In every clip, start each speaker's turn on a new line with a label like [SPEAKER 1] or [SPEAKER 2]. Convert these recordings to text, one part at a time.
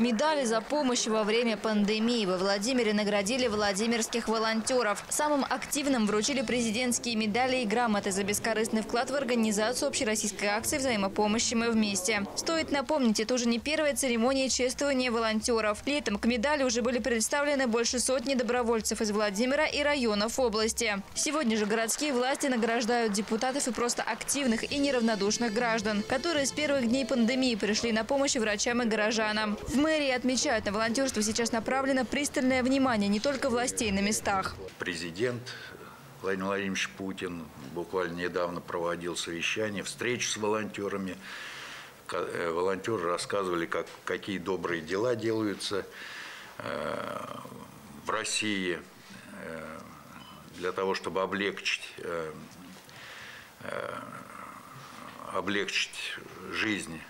[SPEAKER 1] Медали за помощь во время пандемии во Владимире наградили владимирских волонтеров. Самым активным вручили президентские медали и грамоты за бескорыстный вклад в организацию общероссийской акции взаимопомощи «Мы вместе». Стоит напомнить, это уже не первая церемония чествования волонтеров. Летом к медали уже были представлены больше сотни добровольцев из Владимира и районов области. Сегодня же городские власти награждают депутатов и просто активных и неравнодушных граждан, которые с первых дней пандемии пришли на помощь врачам и горожанам. В мэрии отмечают, на волонтерство сейчас направлено пристальное внимание не только властей на местах.
[SPEAKER 2] Президент Владимир Владимирович Путин буквально недавно проводил совещание, встречу с волонтерами. Э, Волонтеры рассказывали, как, какие добрые дела делаются э, в России э, для того, чтобы облегчить, облегчить жизнь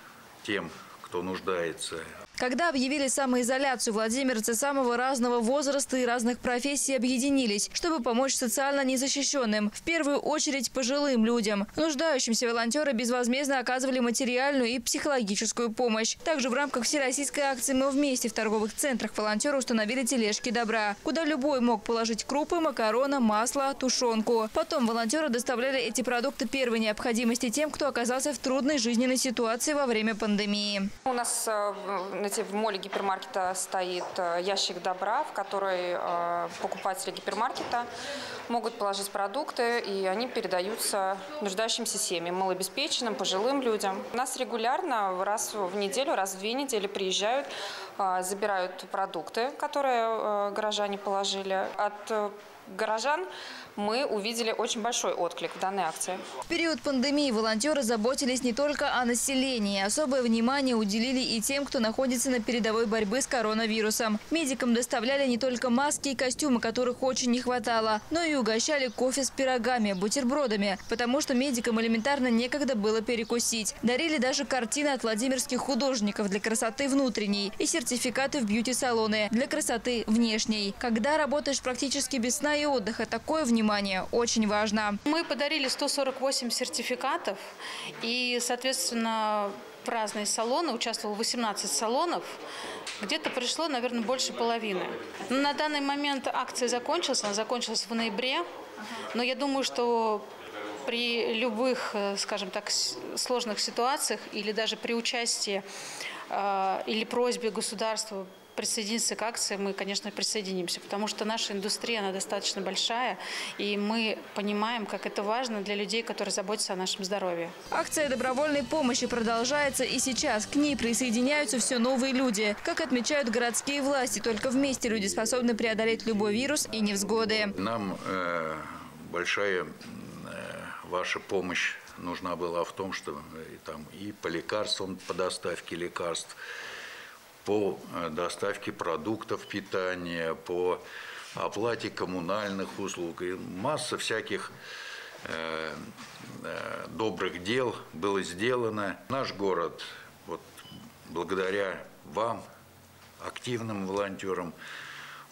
[SPEAKER 2] тем, кто нуждается
[SPEAKER 1] Когда объявили самоизоляцию, владимирцы самого разного возраста и разных профессий объединились, чтобы помочь социально незащищенным. В первую очередь пожилым людям. Нуждающимся волонтеры безвозмездно оказывали материальную и психологическую помощь. Также в рамках всероссийской акции «Мы вместе» в торговых центрах волонтеры установили тележки добра, куда любой мог положить крупы, макароны, масло, тушенку. Потом волонтеры доставляли эти продукты первой необходимости тем, кто оказался в трудной жизненной ситуации во время пандемии.
[SPEAKER 3] У нас э, знаете, в моле гипермаркета стоит э, ящик добра, в который э, покупатели гипермаркета могут положить продукты, и они передаются нуждающимся семьям, малообеспеченным, пожилым людям. У нас регулярно раз в неделю, раз в две недели приезжают, э, забирают продукты, которые горожане положили. От горожан мы увидели очень большой отклик в данной акции.
[SPEAKER 1] В период пандемии волонтеры заботились не только о населении. Особое внимание уделили и тем, кто находится на передовой борьбы с коронавирусом. Медикам доставляли не только маски и костюмы, которых очень не хватало, но и угощали кофе с пирогами, бутербродами, потому что медикам элементарно некогда было перекусить. Дарили даже картины от владимирских художников для красоты внутренней и сертификаты в бьюти-салоны для красоты внешней. Когда работаешь практически без сна и отдыха, такое внимание очень важно.
[SPEAKER 4] Мы подарили 148 сертификатов и, соответственно, в разные салоны, участвовало 18 салонов, где-то пришло, наверное, больше половины. Но на данный момент акция закончилась, она закончилась в ноябре, но я думаю, что при любых, э, скажем так, сложных ситуациях или даже при участии э, или просьбе государства присоединиться к акции, мы, конечно, присоединимся, потому что наша индустрия, она достаточно большая, и мы понимаем, как это важно для людей, которые заботятся о нашем здоровье.
[SPEAKER 1] Акция добровольной помощи продолжается и сейчас. К ней присоединяются все новые люди. Как отмечают городские власти, только вместе люди способны преодолеть любой вирус и невзгоды.
[SPEAKER 2] Нам э, большая э, ваша помощь нужна была в том, что э, и, там, и по лекарствам, по доставке лекарств, по э, доставке продуктов питания, по оплате коммунальных услуг. И масса всяких э, э, добрых дел было сделано. Наш город, вот благодаря вам, активным волонтерам,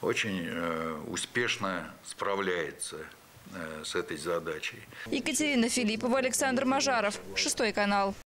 [SPEAKER 2] очень э, успешно справляется э, с этой задачей.
[SPEAKER 1] Екатерина Филиппова, Александр Мажаров. Шестой канал.